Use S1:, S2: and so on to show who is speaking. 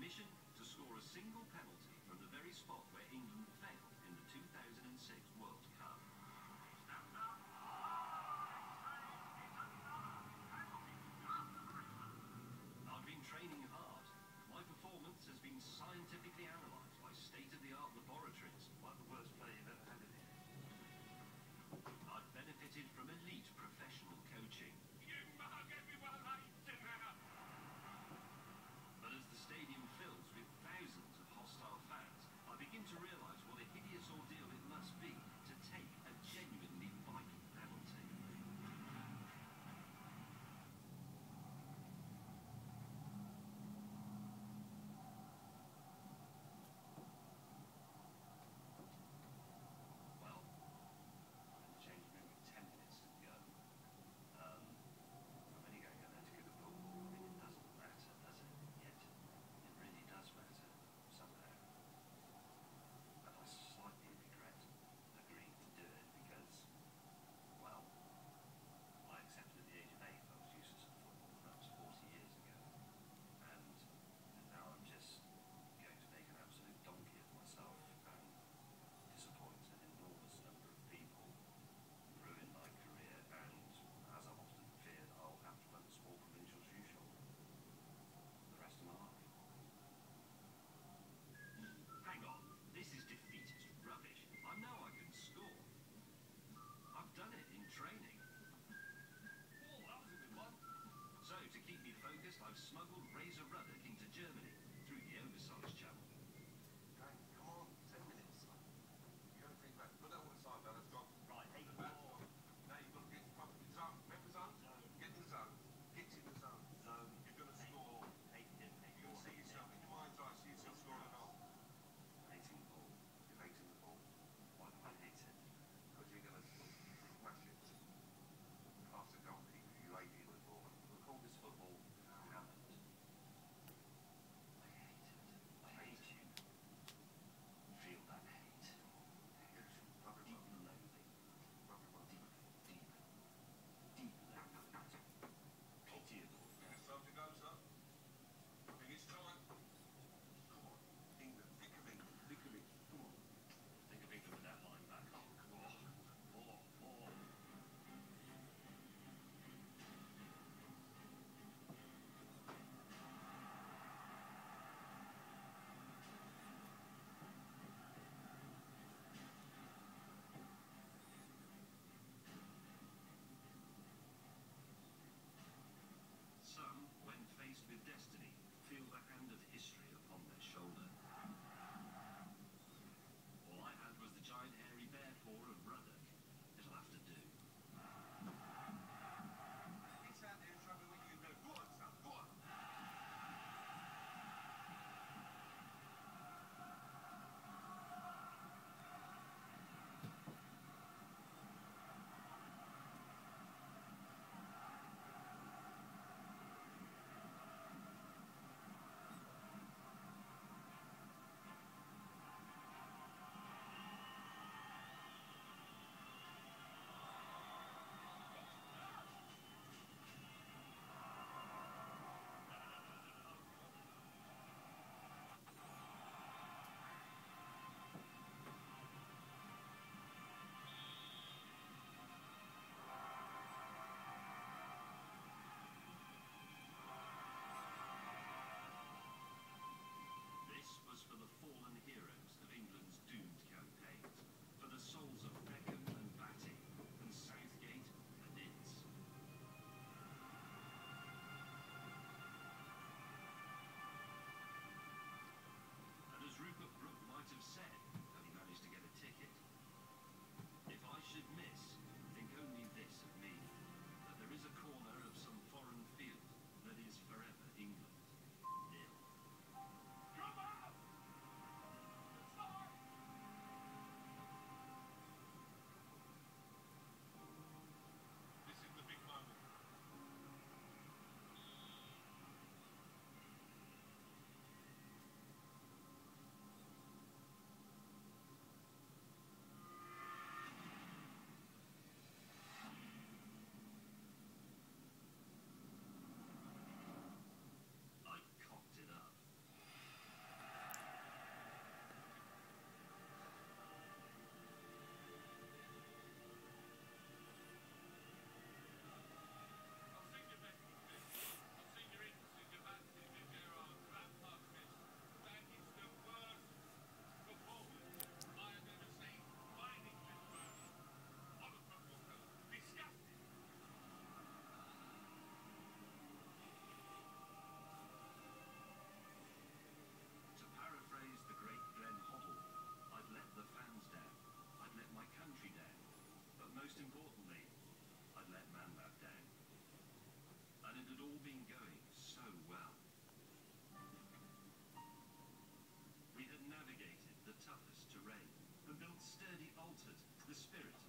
S1: permission to score a single penalty from the very spot where England failed in the 2006 World Cup. I've been training hard. My performance has been scientifically analysed by state-of-the-art laboratories.
S2: Like the worst play you've ever had in here.
S1: I've benefited from elite the spirit